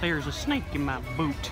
There's a snake in my boot.